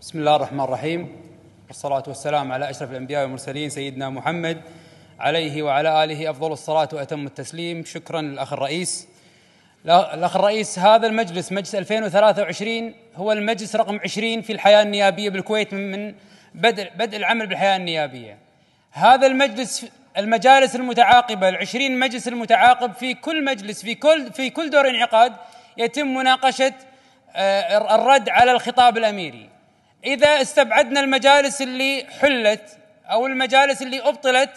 بسم الله الرحمن الرحيم. والصلاة والسلام على أشرف الأنبياء والمرسلين سيدنا محمد. عليه وعلى آله أفضل الصلاة وأتم التسليم. شكرا للأخ الرئيس. الأخ الرئيس هذا المجلس مجلس 2023 هو المجلس رقم 20 في الحياة النيابية بالكويت من بدء بدء العمل بالحياة النيابية. هذا المجلس المجالس المتعاقبة العشرين مجلس المتعاقب في كل مجلس في كل في كل دور انعقاد يتم مناقشة آه، الرد على الخطاب الأميري. إذا استبعدنا المجالس اللي حلت أو المجالس اللي أبطلت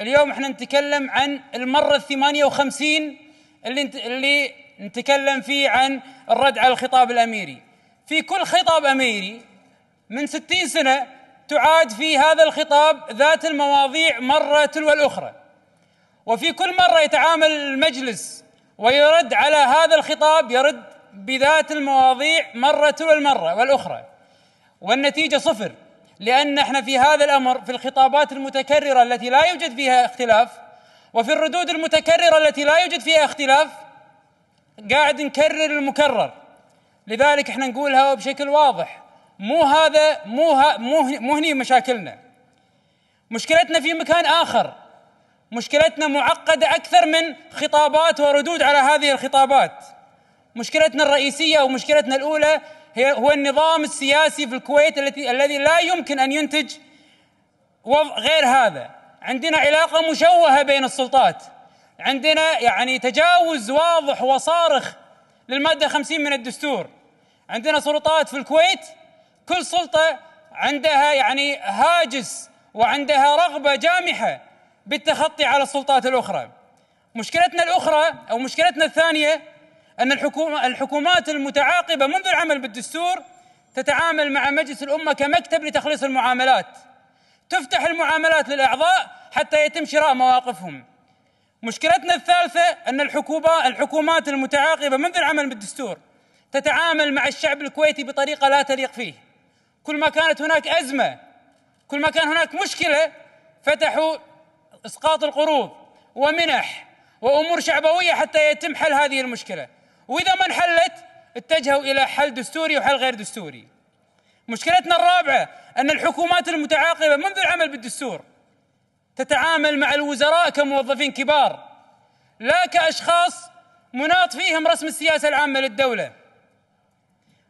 اليوم إحنا نتكلم عن المرة الثمانية وخمسين اللي, اللي نتكلم فيه عن الرد على الخطاب الأميري. في كل خطاب أميري من ستين سنة تعاد في هذا الخطاب ذات المواضيع مرة تلو الأخرى. وفي كل مرة يتعامل المجلس ويرد على هذا الخطاب يرد بذات المواضيع مرة تلو المرة والأخرى. والنتيجة صفر. لأن إحنا في هذا الأمر في الخطابات المتكررة التي لا يوجد فيها اختلاف وفي الردود المتكررة التي لا يوجد فيها اختلاف قاعد نكرر المكرر. لذلك إحنا نقولها بشكل واضح. مو هذا مو ها مو, مو هني مشاكلنا. مشكلتنا في مكان آخر. مشكلتنا معقدة أكثر من خطابات وردود على هذه الخطابات. مشكلتنا الرئيسية أو مشكلتنا الأولى هي هو النظام السياسي في الكويت التي الذي لا يمكن أن ينتج وضع غير هذا. عندنا علاقة مشوهة بين السلطات. عندنا يعني تجاوز واضح وصارخ للمادة 50 من الدستور. عندنا سلطات في الكويت كل سلطة عندها يعني هاجس وعندها رغبة جامحة بالتخطي على السلطات الأخرى. مشكلتنا الأخرى أو مشكلتنا الثانية أن الحكومة الحكومات المتعاقبة منذ العمل بالدستور تتعامل مع مجلس الأمة كمكتب لتخليص المعاملات. تفتح المعاملات للأعضاء حتى يتم شراء مواقفهم. مشكلتنا الثالثة أن الحكومة الحكومات المتعاقبة منذ العمل بالدستور تتعامل مع الشعب الكويتي بطريقة لا تليق فيه. كل ما كانت هناك أزمة كل ما كان هناك مشكلة فتحوا إسقاط القروض ومنح وأمور شعبوية حتى يتم حل هذه المشكلة. وإذا ما انحلت اتجهوا إلى حل دستوري وحل غير دستوري. مشكلتنا الرابعة أن الحكومات المتعاقبة منذ العمل بالدستور تتعامل مع الوزراء كموظفين كبار لا كأشخاص مناط فيهم رسم السياسة العامة للدولة.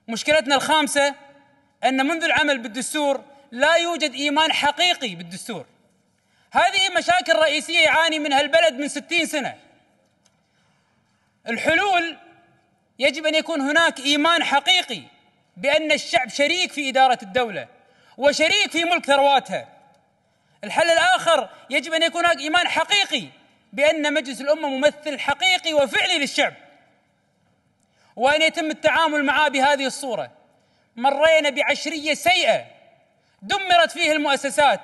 مشكلتنا الخامسة أن منذ العمل بالدستور لا يوجد إيمان حقيقي بالدستور. هذه مشاكل رئيسية يعاني منها البلد من ستين سنة. الحلول يجب أن يكون هناك إيمان حقيقي بأن الشعب شريك في إدارة الدولة وشريك في ملك ثرواتها. الحل الآخر يجب أن يكون هناك إيمان حقيقي بأن مجلس الأمة ممثل حقيقي وفعلي للشعب. وأن يتم التعامل معه بهذه الصورة. مرينا بعشرية سيئة دمرت فيه المؤسسات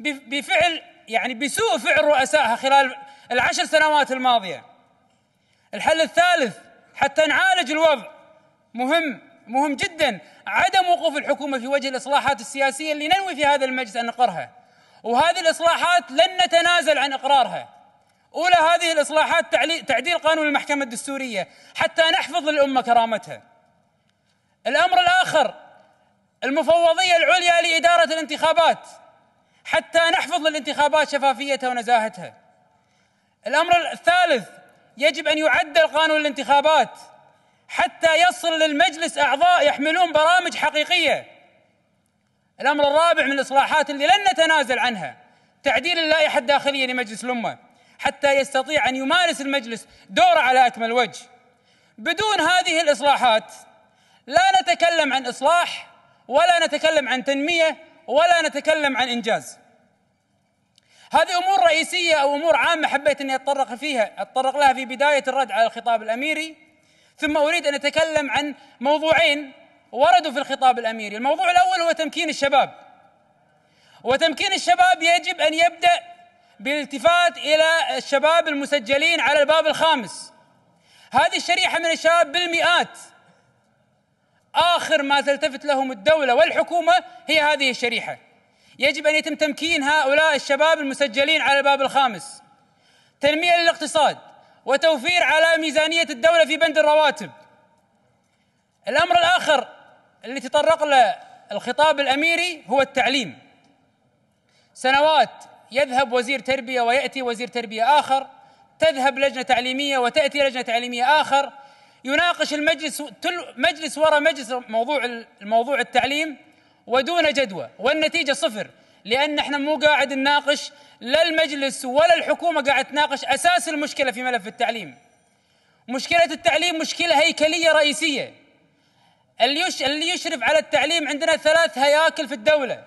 بفعل يعني بسوء فعل رؤسائها خلال العشر سنوات الماضية. الحل الثالث حتى نعالج الوضع. مهم مهم جدا عدم وقوف الحكومة في وجه الإصلاحات السياسية اللي ننوي في هذا المجلس أن نقرها. وهذه الإصلاحات لن نتنازل عن إقرارها. أولى هذه الإصلاحات تعديل قانون المحكمة الدستورية حتى نحفظ للأمة كرامتها. الأمر الآخر المفوضية العليا لإدارة الانتخابات حتى نحفظ للانتخابات شفافيتها ونزاهتها. الأمر الثالث يجب أن يعدل قانون الانتخابات حتى يصل للمجلس أعضاء يحملون برامج حقيقية. الأمر الرابع من الإصلاحات اللي لن نتنازل عنها تعديل اللائحة الداخلية لمجلس الأمة حتى يستطيع أن يمارس المجلس دوره على أكمل وجه. بدون هذه الإصلاحات لا نتكلم عن إصلاح ولا نتكلم عن تنمية ولا نتكلم عن إنجاز. هذه أمور رئيسية أو أمور عامة حبيت إني أتطرق فيها أتطرق لها في بداية الرد على الخطاب الأميري ثم أريد أن أتكلم عن موضوعين وردوا في الخطاب الأميري، الموضوع الأول هو تمكين الشباب. وتمكين الشباب يجب أن يبدأ بالالتفات إلى الشباب المسجلين على الباب الخامس. هذه الشريحة من الشباب بالمئات. آخر ما تلتفت لهم الدولة والحكومة هي هذه الشريحة. يجب أن يتم تمكين هؤلاء الشباب المسجلين على الباب الخامس. تنمية للاقتصاد وتوفير على ميزانية الدولة في بند الرواتب. الأمر الآخر اللي تطرق له الخطاب الأميري هو التعليم. سنوات يذهب وزير تربية ويأتي وزير تربية آخر تذهب لجنة تعليمية وتأتي لجنة تعليمية آخر. يناقش المجلس مجلس وراء مجلس موضوع الموضوع التعليم. ودون جدوى والنتيجة صفر لأن إحنا مو قاعد نناقش لا المجلس ولا الحكومة قاعد تناقش أساس المشكلة في ملف التعليم. مشكلة التعليم مشكلة هيكلية رئيسية. اللي يشرف على التعليم عندنا ثلاث هياكل في الدولة.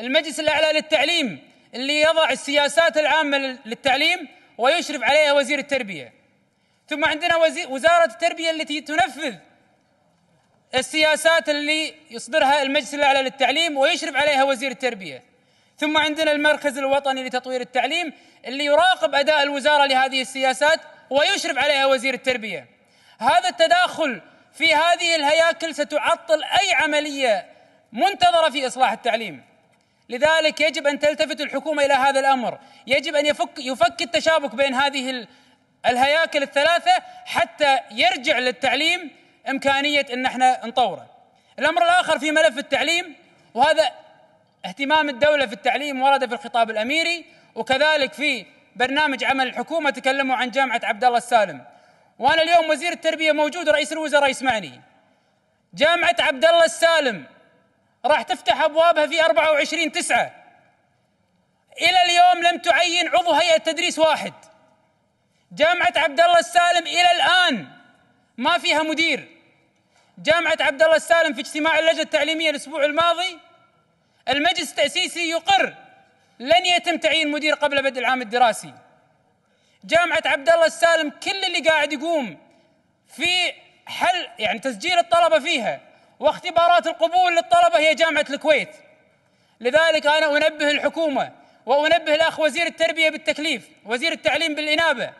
المجلس الأعلى للتعليم اللي يضع السياسات العامة للتعليم ويشرف عليها وزير التربية. ثم عندنا وزارة التربية التي تنفذ السياسات اللي يصدرها المجلس الأعلى للتعليم ويشرف عليها وزير التربية. ثم عندنا المركز الوطني لتطوير التعليم اللي يراقب أداء الوزارة لهذه السياسات ويشرف عليها وزير التربية. هذا التداخل في هذه الهياكل ستعطل أي عملية منتظرة في إصلاح التعليم. لذلك يجب أن تلتفت الحكومة إلى هذا الأمر. يجب أن يفك يفك التشابك بين هذه الهياكل الثلاثة حتى يرجع للتعليم إمكانية إن إحنا نطوره. الأمر الآخر في ملف التعليم وهذا اهتمام الدولة في التعليم ورد في الخطاب الأميري وكذلك في برنامج عمل الحكومة تكلموا عن جامعة عبد الله السالم. وأنا اليوم وزير التربية موجود رئيس الوزراء يسمعني. جامعة عبد الله السالم راح تفتح أبوابها في 24 9 إلى اليوم لم تعين عضو هيئة تدريس واحد. جامعة عبد الله السالم إلى الآن ما فيها مدير. جامعة عبد الله السالم في اجتماع اللجنة التعليمية الأسبوع الماضي المجلس التأسيسي يقر لن يتم تعيين مدير قبل بدء العام الدراسي. جامعة عبد الله السالم كل اللي قاعد يقوم في حل يعني تسجيل الطلبة فيها واختبارات القبول للطلبة هي جامعة الكويت. لذلك أنا أنبه الحكومة وأنبه الأخ وزير التربية بالتكليف وزير التعليم بالإنابة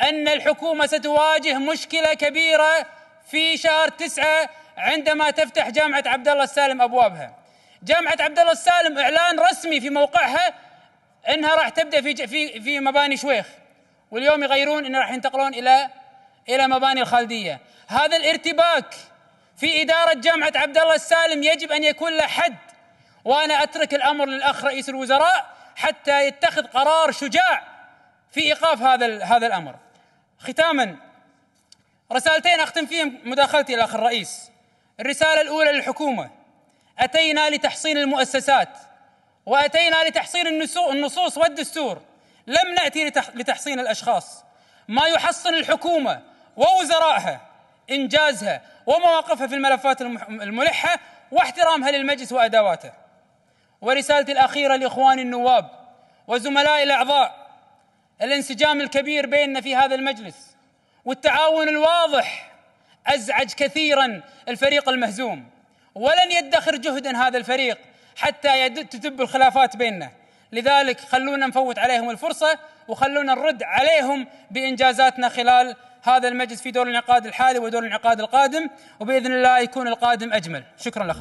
أن الحكومة ستواجه مشكلة كبيرة في شهر تسعة عندما تفتح جامعة عبد الله السالم أبوابها. جامعة عبد الله السالم إعلان رسمي في موقعها إنها راح تبدأ في في في مباني شويخ واليوم يغيرون إن راح ينتقلون إلى إلى مباني الخالدية. هذا الارتباك في إدارة جامعة عبد الله السالم يجب أن يكون له حد وأنا أترك الأمر للأخ رئيس الوزراء حتى يتخذ قرار شجاع في إيقاف هذا هذا الأمر. ختاما رسالتين أختم فيهم مداخلتي الاخ الرئيس. الرسالة الأولى للحكومة. أتينا لتحصين المؤسسات. وأتينا لتحصين النصوص والدستور. لم نأتي لتحصين الأشخاص. ما يحصن الحكومة ووزرائها إنجازها ومواقفها في الملفات الملحة واحترامها للمجلس وأدواته. ورسالتي الأخيرة لإخواني النواب وزملائي الأعضاء. الانسجام الكبير بيننا في هذا المجلس. والتعاون الواضح أزعج كثيرا الفريق المهزوم. ولن يدخر جهدا هذا الفريق حتى تتب الخلافات بيننا. لذلك خلونا نفوت عليهم الفرصة وخلونا نرد عليهم بإنجازاتنا خلال هذا المجلس في دور الانعقاد الحالي ودور الانعقاد القادم. وبإذن الله يكون القادم أجمل. شكرا لك